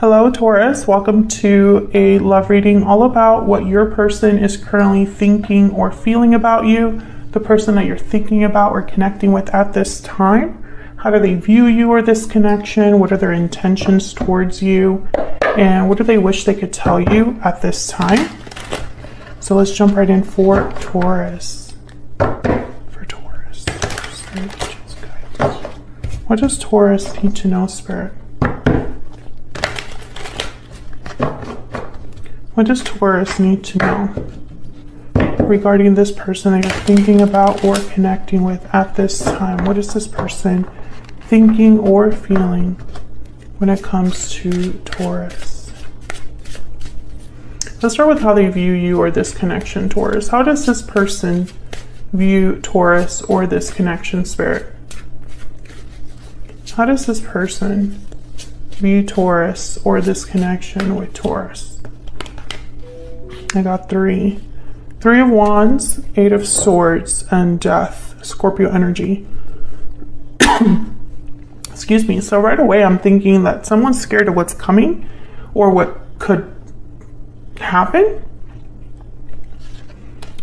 Hello, Taurus. Welcome to a love reading all about what your person is currently thinking or feeling about you, the person that you're thinking about or connecting with at this time. How do they view you or this connection? What are their intentions towards you? And what do they wish they could tell you at this time? So let's jump right in for Taurus. For Taurus. What does Taurus need to know, Spirit? What does Taurus need to know regarding this person that you're thinking about or connecting with at this time? What is this person thinking or feeling when it comes to Taurus? Let's start with how they view you or this connection, Taurus. How does this person view Taurus or this connection, Spirit? How does this person view Taurus or this connection with Taurus? I got three. Three of Wands, Eight of Swords, and Death, Scorpio energy. Excuse me. So right away, I'm thinking that someone's scared of what's coming or what could happen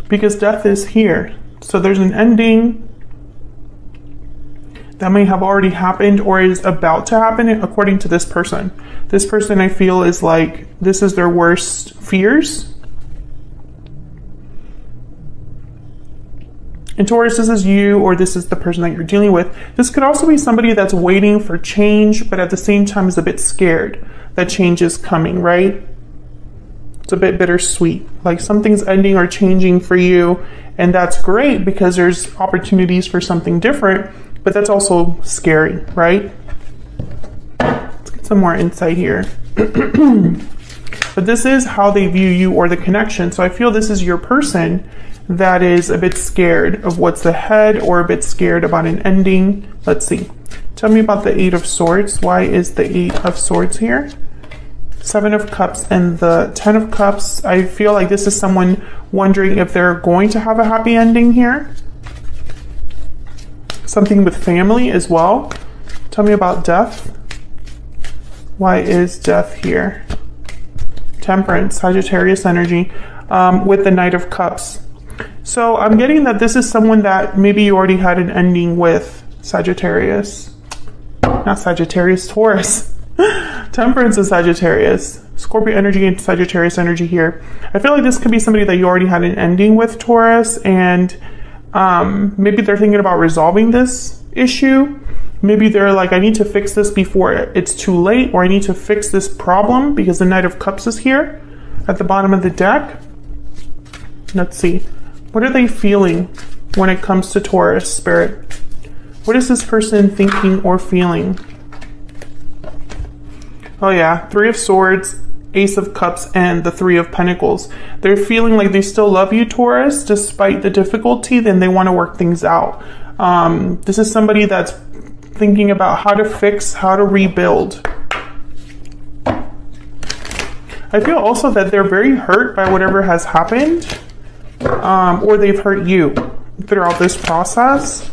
because death is here. So there's an ending that may have already happened or is about to happen according to this person. This person I feel is like this is their worst fears And Taurus, this is you or this is the person that you're dealing with. This could also be somebody that's waiting for change, but at the same time is a bit scared that change is coming, right? It's a bit bittersweet. Like something's ending or changing for you, and that's great because there's opportunities for something different, but that's also scary, right? Let's get some more insight here. but this is how they view you or the connection. So I feel this is your person that is a bit scared of what's ahead or a bit scared about an ending. Let's see. Tell me about the Eight of Swords. Why is the Eight of Swords here? Seven of Cups and the Ten of Cups. I feel like this is someone wondering if they're going to have a happy ending here. Something with family as well. Tell me about death. Why is death here? Temperance, Sagittarius energy um, with the Knight of Cups. So I'm getting that this is someone that maybe you already had an ending with Sagittarius. Not Sagittarius, Taurus. Temperance is Sagittarius. Scorpio energy and Sagittarius energy here. I feel like this could be somebody that you already had an ending with Taurus and um, maybe they're thinking about resolving this issue. Maybe they're like, I need to fix this before it's too late, or I need to fix this problem because the Knight of Cups is here at the bottom of the deck. Let's see. What are they feeling when it comes to Taurus spirit? What is this person thinking or feeling? Oh, yeah. Three of Swords, Ace of Cups, and the Three of Pentacles. They're feeling like they still love you, Taurus, despite the difficulty, then they want to work things out. Um, this is somebody that's thinking about how to fix, how to rebuild. I feel also that they're very hurt by whatever has happened um, or they've hurt you throughout this process.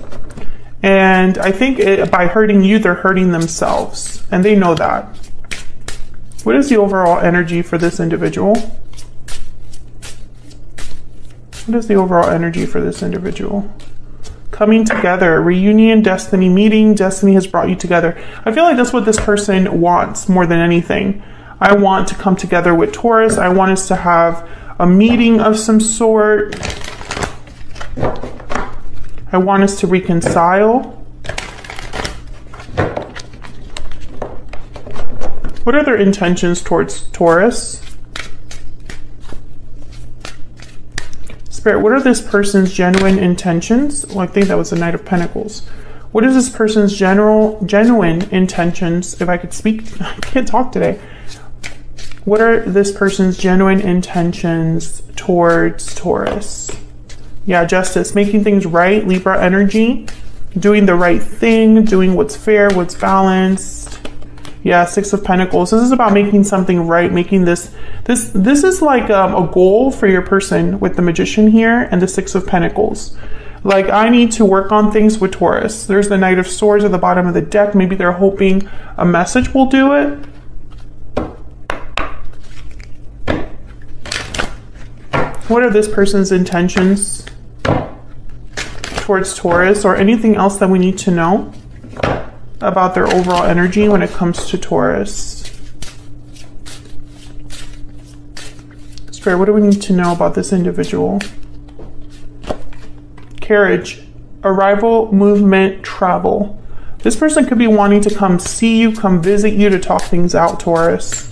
And I think it, by hurting you, they're hurting themselves, and they know that. What is the overall energy for this individual? What is the overall energy for this individual? Coming together, reunion, destiny meeting, destiny has brought you together. I feel like that's what this person wants more than anything. I want to come together with Taurus. I want us to have a meeting of some sort. I want us to reconcile. What are their intentions towards Taurus? Spirit, what are this person's genuine intentions? Well, I think that was the Knight of Pentacles. What is this person's general, genuine intentions? If I could speak, I can't talk today. What are this person's genuine intentions towards Taurus? Yeah, justice, making things right, Libra energy, doing the right thing, doing what's fair, what's balanced. Yeah, Six of Pentacles. This is about making something right, making this this this is like um, a goal for your person with the Magician here and the Six of Pentacles. Like I need to work on things with Taurus. There's the Knight of Swords at the bottom of the deck. Maybe they're hoping a message will do it What are this person's intentions towards Taurus or anything else that we need to know about their overall energy when it comes to Taurus? Spirit, what do we need to know about this individual? Carriage, arrival, movement, travel. This person could be wanting to come see you, come visit you to talk things out, Taurus.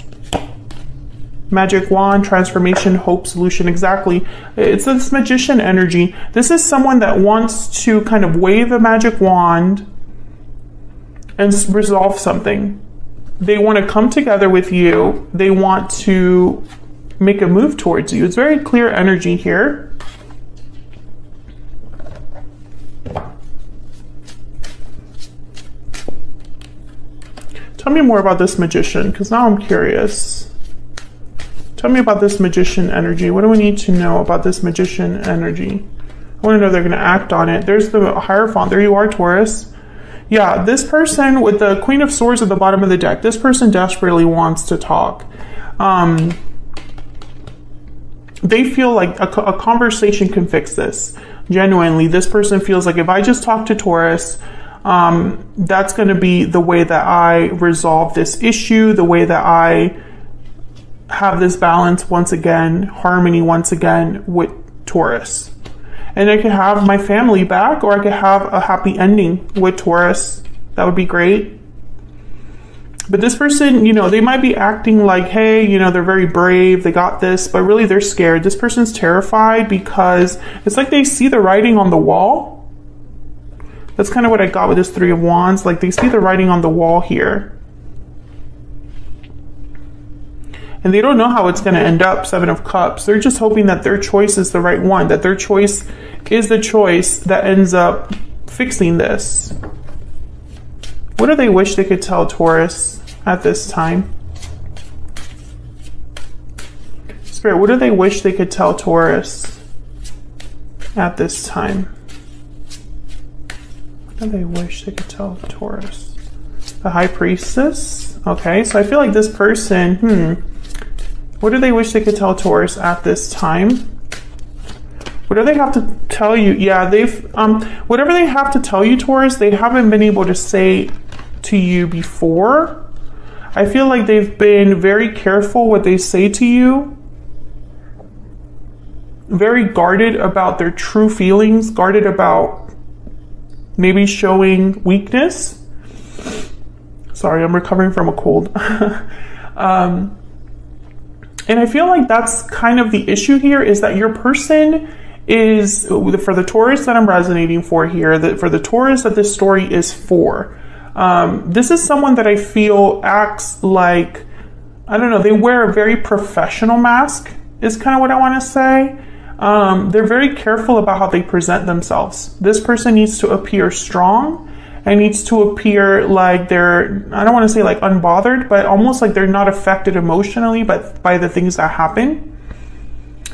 Magic wand, transformation, hope, solution. Exactly. It's this magician energy. This is someone that wants to kind of wave a magic wand and resolve something. They want to come together with you. They want to make a move towards you. It's very clear energy here. Tell me more about this magician, because now I'm curious. Tell me about this magician energy. What do we need to know about this magician energy? I want to know they're going to act on it. There's the Hierophant. There you are, Taurus. Yeah, this person with the Queen of Swords at the bottom of the deck, this person desperately wants to talk. Um, they feel like a, a conversation can fix this. Genuinely, this person feels like if I just talk to Taurus, um, that's going to be the way that I resolve this issue, the way that I have this balance once again, harmony once again with Taurus. And I could have my family back, or I could have a happy ending with Taurus. That would be great. But this person, you know, they might be acting like, hey, you know, they're very brave, they got this, but really they're scared. This person's terrified because it's like they see the writing on the wall that's kind of what I got with this Three of Wands. Like they see the writing on the wall here. And they don't know how it's going to end up, Seven of Cups. They're just hoping that their choice is the right one, that their choice is the choice that ends up fixing this. What do they wish they could tell Taurus at this time? Spirit, what do they wish they could tell Taurus at this time? What do they wish they could tell Taurus. The High Priestess. Okay, so I feel like this person, hmm. What do they wish they could tell Taurus at this time? What do they have to tell you? Yeah, they've, um, whatever they have to tell you, Taurus, they haven't been able to say to you before. I feel like they've been very careful what they say to you very guarded about their true feelings, guarded about maybe showing weakness. Sorry, I'm recovering from a cold. um, and I feel like that's kind of the issue here is that your person is for the Taurus that I'm resonating for here, that for the Taurus that this story is for. Um, this is someone that I feel acts like, I don't know, they wear a very professional mask, is kind of what I want to say. Um, they're very careful about how they present themselves. This person needs to appear strong and needs to appear like they're, I don't want to say like unbothered, but almost like they're not affected emotionally but by the things that happen.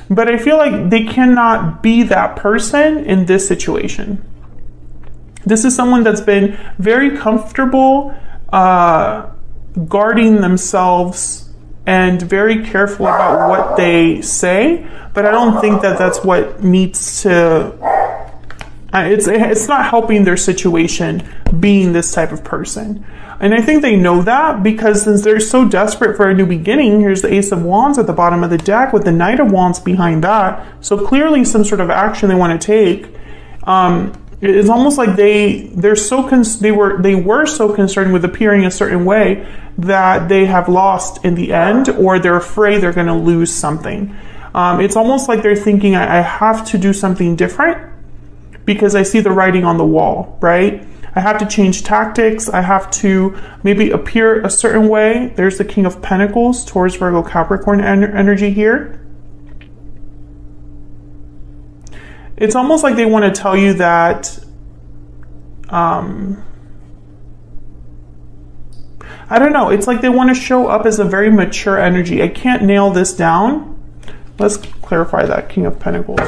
But I feel like they cannot be that person in this situation. This is someone that's been very comfortable uh, guarding themselves and very careful about what they say but I don't think that that's what needs to. It's it's not helping their situation being this type of person. And I think they know that because since they're so desperate for a new beginning, here's the Ace of Wands at the bottom of the deck with the Knight of Wands behind that. So clearly, some sort of action they want to take. Um, it's almost like they they're so they were they were so concerned with appearing a certain way that they have lost in the end, or they're afraid they're going to lose something. Um, it's almost like they're thinking, I, I have to do something different because I see the writing on the wall, right? I have to change tactics. I have to maybe appear a certain way. There's the King of Pentacles, Taurus, Virgo, Capricorn energy here. It's almost like they want to tell you that um, I don't know. It's like they want to show up as a very mature energy. I can't nail this down Let's clarify that King of Pentacles.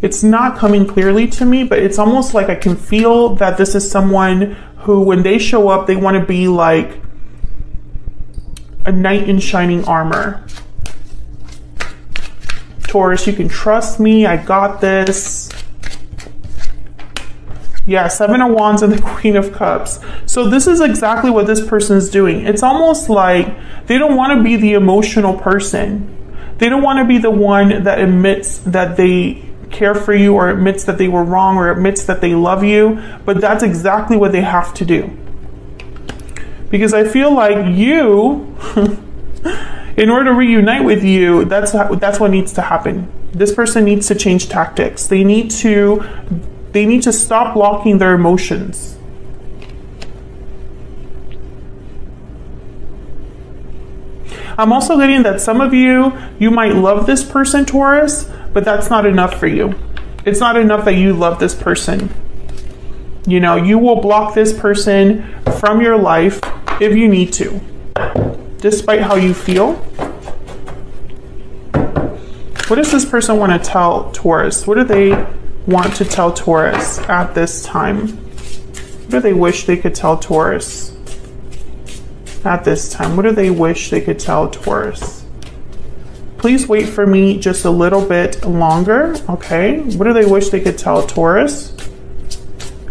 It's not coming clearly to me, but it's almost like I can feel that this is someone who, when they show up, they want to be like a knight in shining armor. Taurus, you can trust me. I got this. Yeah, Seven of Wands and the Queen of Cups. So this is exactly what this person is doing. It's almost like they don't want to be the emotional person. They don't want to be the one that admits that they care for you or admits that they were wrong or admits that they love you, but that's exactly what they have to do. Because I feel like you in order to reunite with you, that's that's what needs to happen. This person needs to change tactics. They need to they need to stop blocking their emotions. I'm also getting that some of you you might love this person Taurus, but that's not enough for you. It's not enough that you love this person. You know, you will block this person from your life if you need to despite how you feel. What does this person want to tell Taurus? What do they want to tell Taurus at this time? What do they wish they could tell Taurus at this time? What do they wish they could tell Taurus? Please wait for me just a little bit longer, okay? What do they wish they could tell Taurus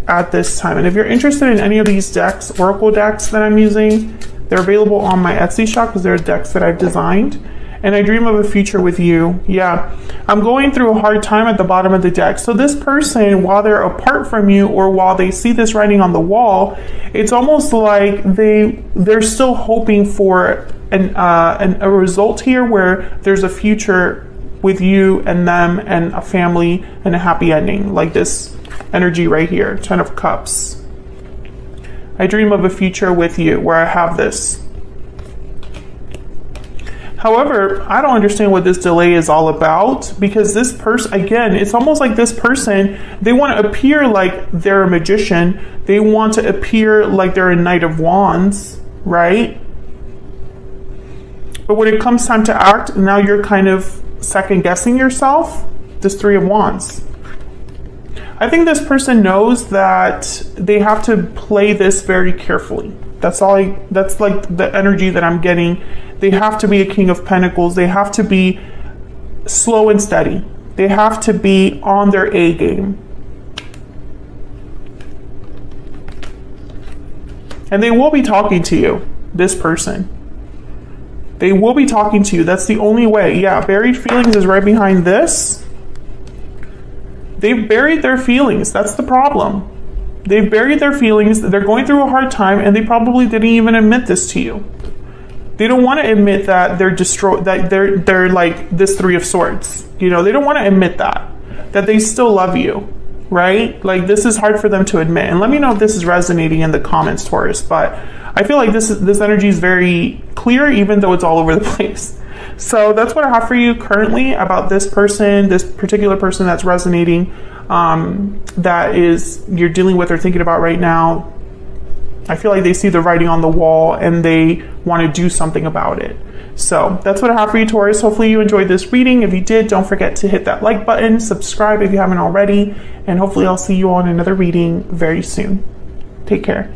at this time? And if you're interested in any of these decks, Oracle decks that I'm using, they're available on my Etsy shop because they're decks that I've designed. And I dream of a future with you. Yeah, I'm going through a hard time at the bottom of the deck. So, this person, while they're apart from you or while they see this writing on the wall, it's almost like they, they're still hoping for an, uh, an, a result here where there's a future with you and them and a family and a happy ending, like this energy right here Ten of Cups. I dream of a future with you where I have this. However, I don't understand what this delay is all about because this person, again, it's almost like this person, they want to appear like they're a magician. They want to appear like they're a Knight of Wands, right? But when it comes time to act, now you're kind of second guessing yourself. This Three of Wands. I think this person knows that they have to play this very carefully. That's all I, that's like the energy that I'm getting. They have to be a king of pentacles. They have to be slow and steady. They have to be on their A game. And they will be talking to you, this person. They will be talking to you. That's the only way. Yeah, buried feelings is right behind this. They've buried their feelings. That's the problem. They've buried their feelings. They're going through a hard time, and they probably didn't even admit this to you. They don't want to admit that they're destroyed. That they're they're like this three of swords. You know, they don't want to admit that that they still love you, right? Like this is hard for them to admit. And let me know if this is resonating in the comments, Taurus. But I feel like this this energy is very clear, even though it's all over the place. So that's what I have for you currently about this person, this particular person that's resonating, um, that is you're dealing with or thinking about right now. I feel like they see the writing on the wall and they want to do something about it. So that's what I have for you, Taurus. Hopefully you enjoyed this reading. If you did, don't forget to hit that like button, subscribe if you haven't already, and hopefully I'll see you on another reading very soon. Take care.